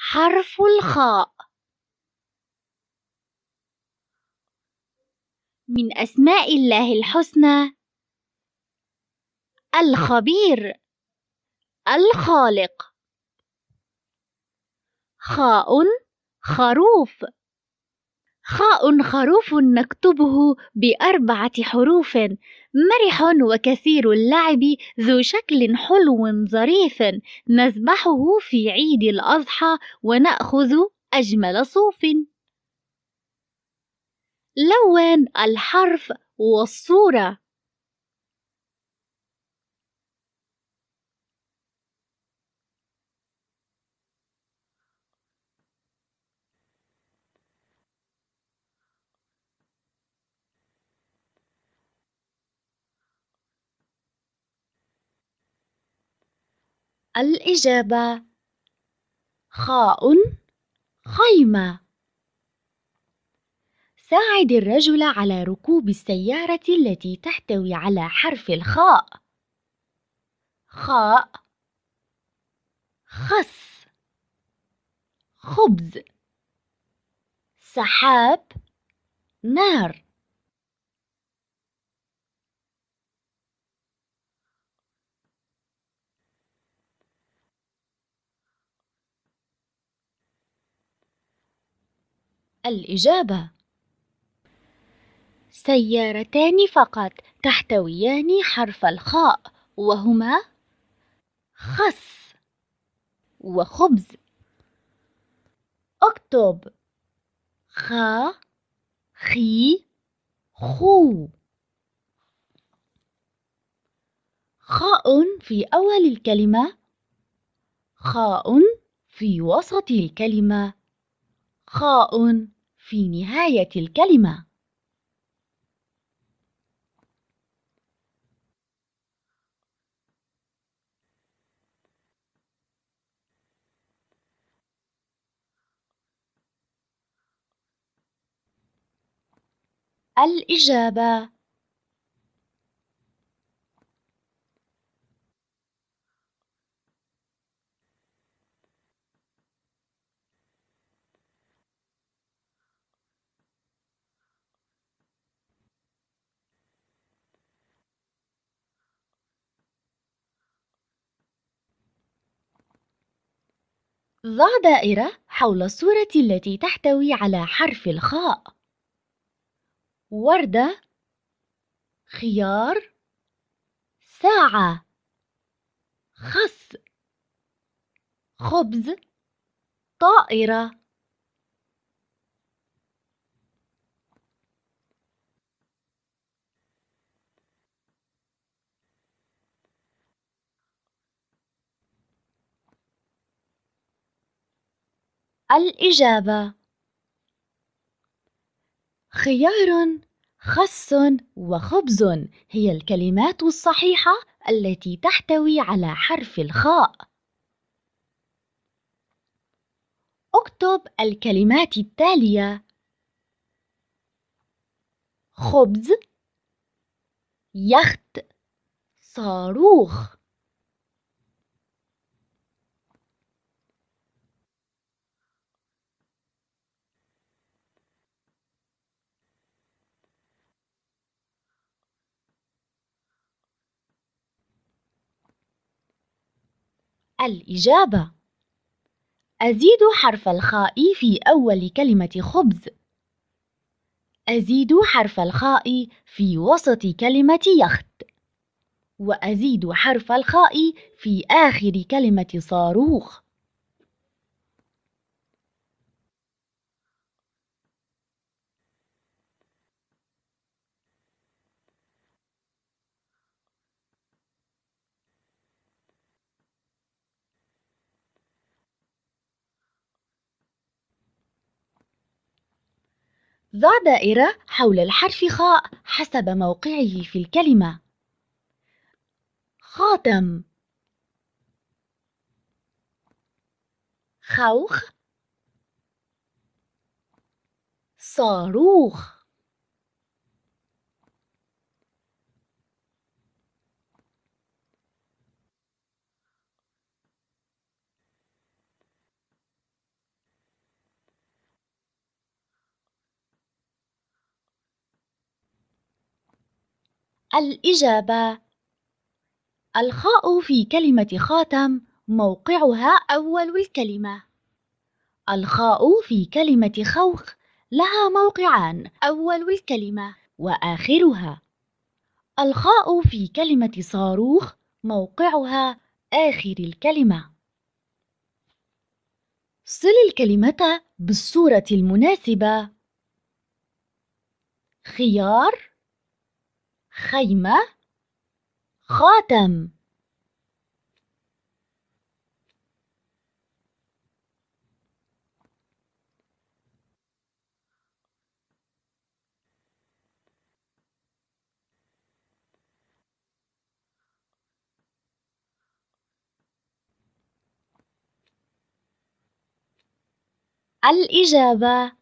حرف الخاء. من أسماء الله الحسنى الخبير الخالق. خاء خروف. خاء خروف نكتبه بأربعة حروف مرح وكثير اللعب ذو شكل حلو ظريف نذبحه في عيد الأضحى ونأخذ أجمل صوف. لون الحرف والصورة الإجابة خاء خيمة. ساعد الرجل على ركوب السيارة التي تحتوي على حرف الخاء. خاء خس خبز. سحاب نار. الإجابة. سيارتان فقط تحتويان حرف الخاء وهما خس وخبز. اكتب خا خي خو. خاء في أول الكلمة خاء في وسط الكلمة. خاء في نهاية الكلمة. الإجابة ضع دائرة حول الصورة التي تحتوي على حرف الخاء. وردة خيار ساعة خس خبز طائرة. الإجابة خيار خس وخبز هي الكلمات الصحيحة التي تحتوي على حرف الخاء. اكتب الكلمات التالية: خبز، يخت، صاروخ. الإجابة. أزيد حرف الخاء في أول كلمة خبز. أزيد حرف الخاء في وسط كلمة يخت. وأزيد حرف الخاء في آخر كلمة صاروخ. ضع دائرة حول الحرف خاء حسب موقعه في الكلمة. خاتم. خوخ. صاروخ. الإجابة. الخاء في كلمة خاتم موقعها أول الكلمة. الخاء في كلمة خوخ لها موقعان أول الكلمة وآخرها. الخاء في كلمة صاروخ موقعها آخر الكلمة. صل الكلمة بالصورة المناسبة. خيار خيمة خاتم. الإجابة